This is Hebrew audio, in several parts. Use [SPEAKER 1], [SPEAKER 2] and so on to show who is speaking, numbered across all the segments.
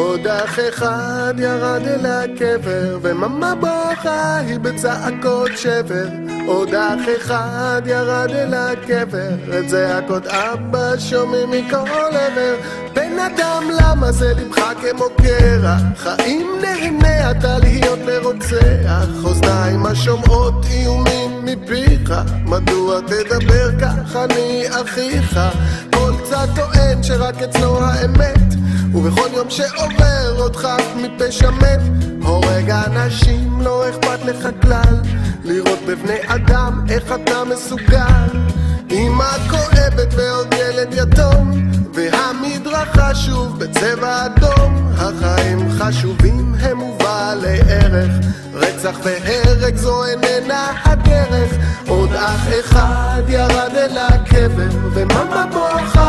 [SPEAKER 1] עוד אח אחד ירד אל הקבר, וממה בוכה היא בצעקות שבר. עוד אח אחד ירד אל הקבר, את זעקות אבא שומעים מכל עבר. בן אדם למה זה לבך כמו קרח? חיים נהנה אתה להיות לרוצח, אוזניים השומעות איומים מפיך, מדוע תדבר כך אני אחיך? כל צד טוען שרק אצלו האמת ובכל יום שעובר עוד חף מפשע מת. הורג אנשים לא אכפת לך כלל. לראות בבני אדם איך אתה מסוגל. אמא כואבת ועוד ילד יתום והמדרכה שוב בצבע אדום. החיים חשובים הם ובעלי ערך. רצח והרג זו איננה הדרך. עוד אח אחד ירד אל הקבר היא בצעקות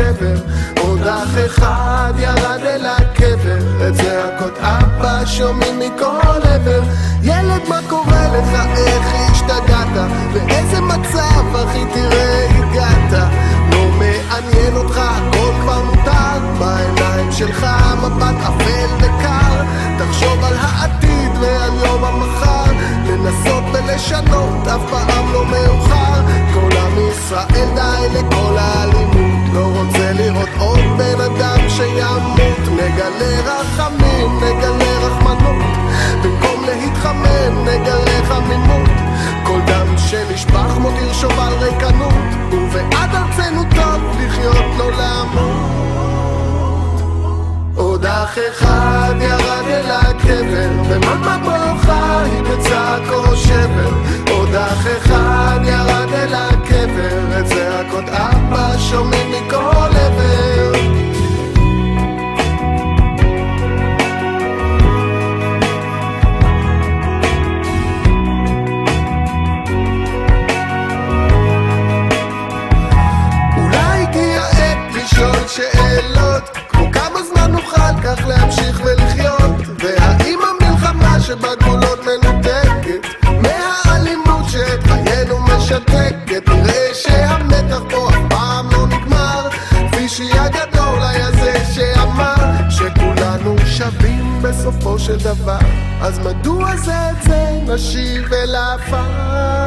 [SPEAKER 1] שבר עוד אח אחד ירד אל הקבר. את זעקות אבא שומעים מכל עבר. ילד מה קורה לך? איך השתגעת? באיזה מצב אחי? תראה הגעת. לא מעניין אותך הכל כבר מותר. בעיניים שלך מבט אפל וקר. תחשוב על העתיד ועל יום המחר. לנסות ולשנות אף פעם לא מאוחר. כל עם ישראל די לכל האלימות רחמים, נגלה רחמנות. במקום להתחמם נגלה חמימות. כל דם שנשפך מותיר שובל ריקנות. ובעד ארצנו טוב לחיות לא למות עוד אח אחד ירד אל הקבר וממה בוכה היא בצעקו שבר מנותקת מהאלימות שאת חיינו משתקת. נראה שהמתח פה אף פעם לא נגמר. כפי שהיא הגדול היה זה שאמר שכולנו שווים בסופו של דבר. אז מדוע זה את זה נשיב אל העפר